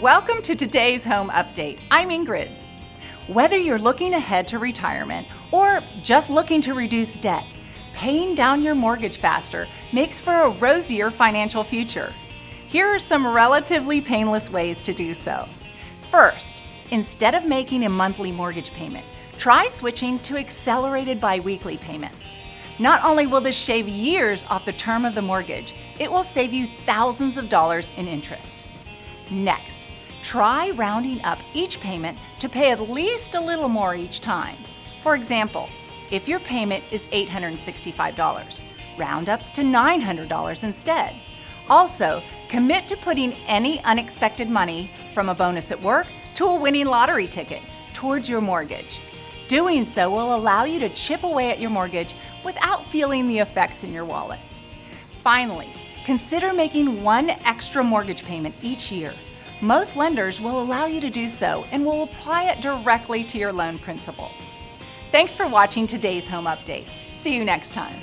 Welcome to today's home update. I'm Ingrid. Whether you're looking ahead to retirement or just looking to reduce debt, paying down your mortgage faster makes for a rosier financial future. Here are some relatively painless ways to do so. First, instead of making a monthly mortgage payment, try switching to accelerated biweekly payments. Not only will this shave years off the term of the mortgage, it will save you thousands of dollars in interest. Next, try rounding up each payment to pay at least a little more each time. For example, if your payment is $865, round up to $900 instead. Also, commit to putting any unexpected money, from a bonus at work to a winning lottery ticket, towards your mortgage. Doing so will allow you to chip away at your mortgage without feeling the effects in your wallet. Finally, consider making one extra mortgage payment each year most lenders will allow you to do so and will apply it directly to your loan principal. Thanks for watching today's home update. See you next time.